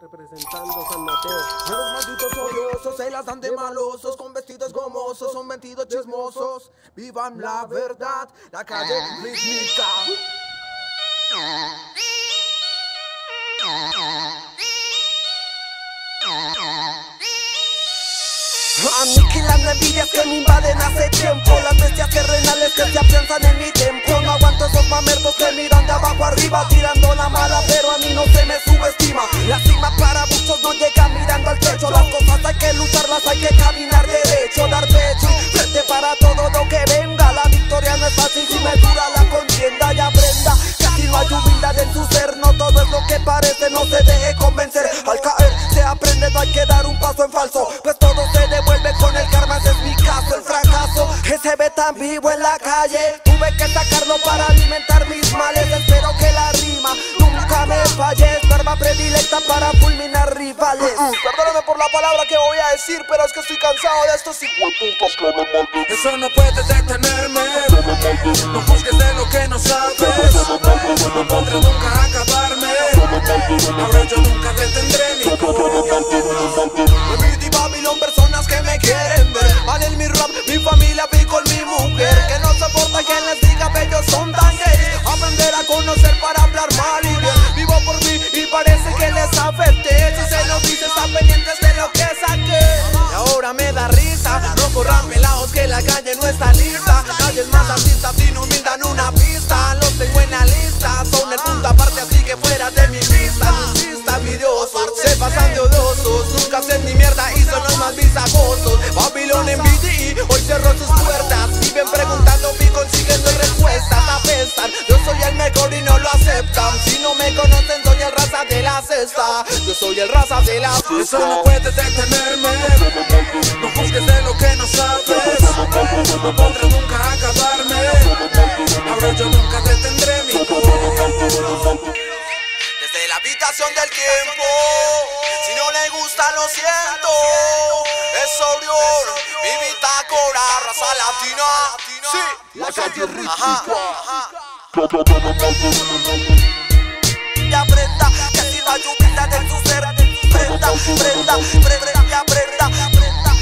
representando San Mateo. Los malditos odiosos se las dan de malosos con vestidos gomosos, son mentidos chismosos. Vivan la verdad, la calle rítmica. Aniquilando envidias que me invaden hace tiempo Las bestias terrenales que se afianzan en mi templo No aguanto esos mamertos que miran de abajo arriba Tirando la mala pero tan vivo en la calle. Tuve que sacarlo para alimentar mis males. Espero que la rima nunca me falle. Es arma predilecta para fulminar rivales. Perdóname por la palabra que voy a decir Pero es que estoy cansado de estos hijueputos que me maldicen Eso no puede detenerme. No juzgues de lo que no sabes. No podré nunca acabarme. Ahora yo nunca detendré mi Remedy pasan de odiosos Nunca hacen ni mierda y son los más visajosos Babylon en BD Hoy cerró sus puertas. Viven preguntando y consiguiendo respuestas. Apestan Yo soy el mejor y no lo aceptan. Si no me conocen soy el raza de la cesta. Yo soy el raza de la Eso cesta no puede detenerme. No juzgues de lo que no sabes. No podré nunca acabarme. Ahora yo nunca detendré mi Desde la habitación del tiempo no siento es sobrio mi bitácora, raza latina. Sí, la calle rica. Y aprenda que si la lluvia está de tu ser, prenda, prenda, prenda, prenda, prenda.